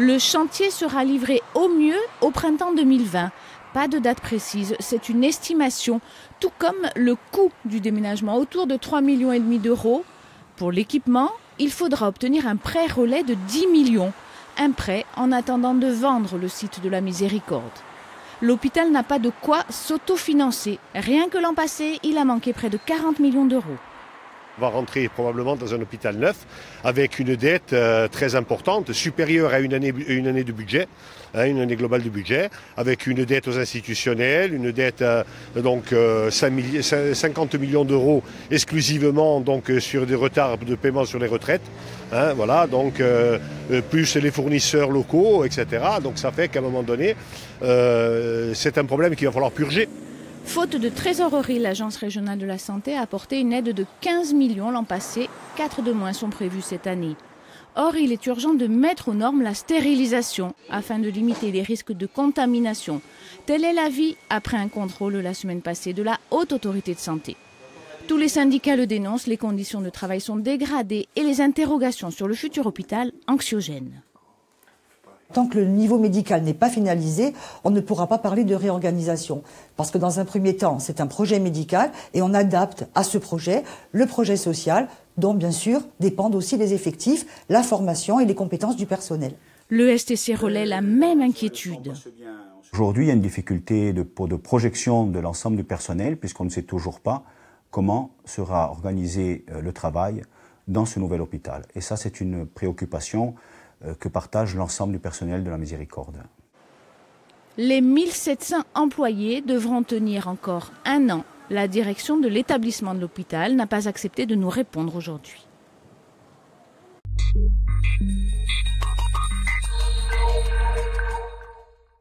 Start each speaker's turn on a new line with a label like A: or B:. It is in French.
A: Le chantier sera livré au mieux au printemps 2020. Pas de date précise, c'est une estimation, tout comme le coût du déménagement, autour de 3,5 millions et demi d'euros. Pour l'équipement, il faudra obtenir un prêt relais de 10 millions, un prêt en attendant de vendre le site de la Miséricorde. L'hôpital n'a pas de quoi s'autofinancer. Rien que l'an passé, il a manqué près de 40 millions d'euros
B: va rentrer probablement dans un hôpital neuf avec une dette euh, très importante, supérieure à une année, de budget, hein, une année globale de budget, avec une dette aux institutionnels, une dette euh, donc 5 euh, 50 millions d'euros exclusivement donc sur des retards de paiement sur les retraites, hein, voilà donc plus les fournisseurs locaux, etc. Donc ça fait qu'à un moment donné, c'est un problème qu'il va falloir purger.
A: Faute de trésorerie, l'Agence régionale de la santé a apporté une aide de 15 millions l'an passé. Quatre de moins sont prévus cette année. Or, il est urgent de mettre aux normes la stérilisation afin de limiter les risques de contamination. Tel est l'avis, après un contrôle la semaine passée, de la Haute Autorité de Santé. Tous les syndicats le dénoncent, les conditions de travail sont dégradées et les interrogations sur le futur hôpital anxiogènes.
C: Tant que le niveau médical n'est pas finalisé, on ne pourra pas parler de réorganisation. Parce que dans un premier temps, c'est un projet médical et on adapte à ce projet le projet social, dont bien sûr dépendent aussi les effectifs, la formation et les compétences du personnel.
A: Le STC relaie la même inquiétude.
D: Aujourd'hui, il y a une difficulté de, de projection de l'ensemble du personnel, puisqu'on ne sait toujours pas comment sera organisé euh, le travail dans ce nouvel hôpital. Et ça, c'est une préoccupation euh, que partage l'ensemble du personnel de la miséricorde.
A: Les 1700 employés devront tenir encore un an. La direction de l'établissement de l'hôpital n'a pas accepté de nous répondre aujourd'hui.